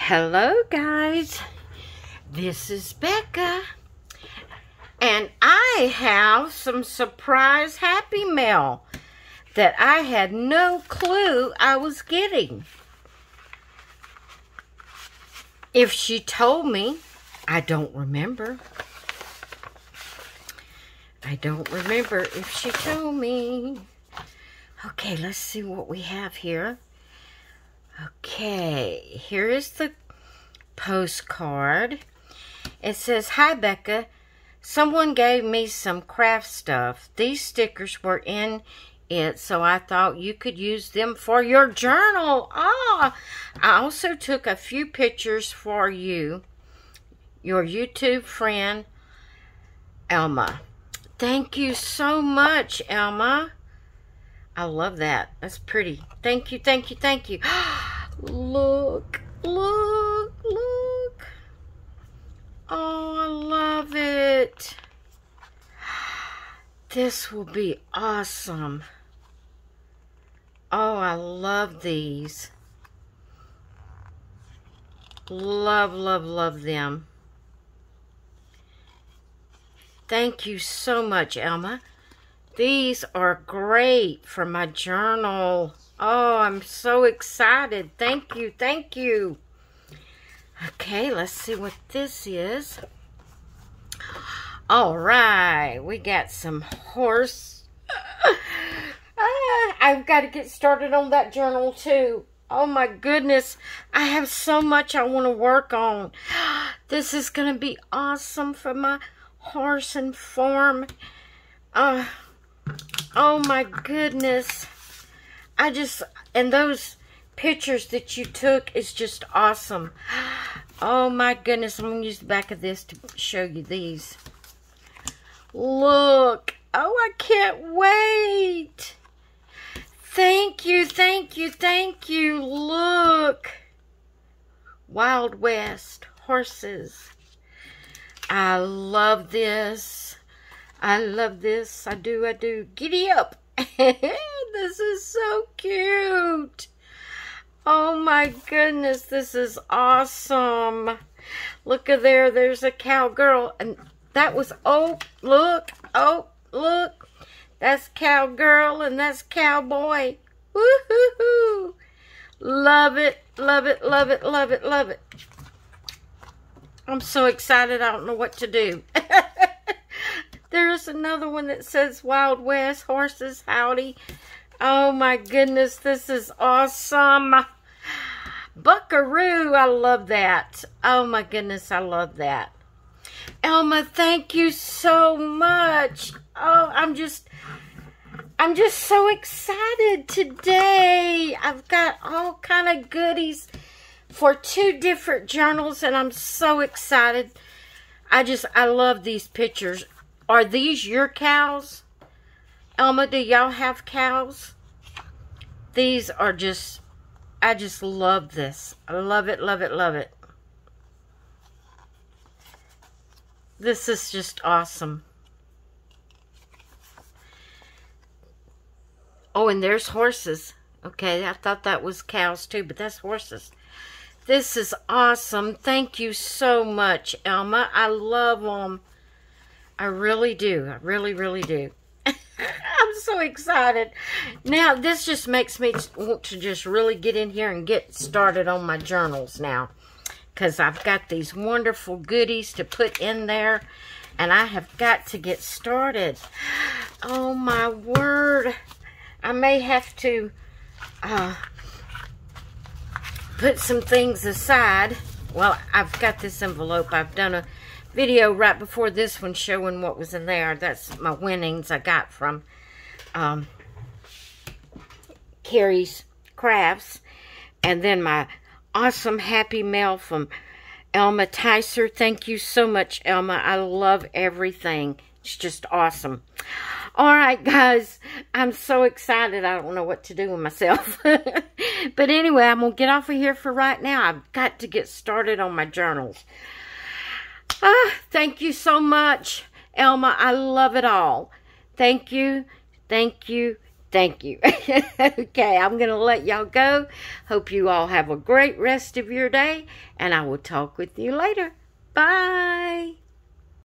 Hello, guys. This is Becca. And I have some surprise Happy Mail that I had no clue I was getting. If she told me, I don't remember. I don't remember if she told me. Okay, let's see what we have here. Okay, here is the postcard. It says, Hi, Becca. Someone gave me some craft stuff. These stickers were in it, so I thought you could use them for your journal. Ah, I also took a few pictures for you, your YouTube friend, Alma. Thank you so much, Alma. I love that. That's pretty. Thank you, thank you, thank you. look, look, look. Oh, I love it. This will be awesome. Oh, I love these. Love, love, love them. Thank you so much, Alma. These are great for my journal. Oh, I'm so excited. Thank you, thank you. Okay, let's see what this is. All right, we got some horse. ah, I've got to get started on that journal too. Oh my goodness, I have so much I want to work on. This is going to be awesome for my horse and farm. Uh, Oh my goodness. I just, and those pictures that you took is just awesome. Oh my goodness, I'm going to use the back of this to show you these. Look. Oh, I can't wait. Thank you, thank you, thank you. Look. Wild West horses. I love this. I love this. I do, I do. Giddy up. this is so cute. Oh my goodness, this is awesome. Look at there, there's a cowgirl. And that was, oh, look, oh, look. That's cowgirl and that's cowboy. Woohoo! Love it, love it, love it, love it, love it. I'm so excited, I don't know what to do. There's another one that says Wild West Horses Howdy. Oh my goodness, this is awesome. Buckaroo, I love that. Oh my goodness, I love that. Alma, thank you so much. Oh, I'm just, I'm just so excited today. I've got all kind of goodies for two different journals and I'm so excited. I just, I love these pictures. Are these your cows? Alma, do y'all have cows? These are just, I just love this. I love it, love it, love it. This is just awesome. Oh, and there's horses. Okay, I thought that was cows too, but that's horses. This is awesome. Thank you so much, Alma. I love them. I really do. I really, really do. I'm so excited. Now, this just makes me want to just really get in here and get started on my journals now. Because I've got these wonderful goodies to put in there. And I have got to get started. Oh, my word. I may have to uh, put some things aside. Well, I've got this envelope. I've done a video right before this one showing what was in there. That's my winnings I got from um, Carrie's Crafts. And then my awesome Happy Mail from Alma Ticer. Thank you so much, Alma. I love everything. It's just awesome. All right, guys. I'm so excited. I don't know what to do with myself. but anyway, I'm going to get off of here for right now. I've got to get started on my journals. Ah, thank you so much, Alma. I love it all. Thank you, thank you, Thank you. okay, I'm going to let y'all go. Hope you all have a great rest of your day, and I will talk with you later. Bye.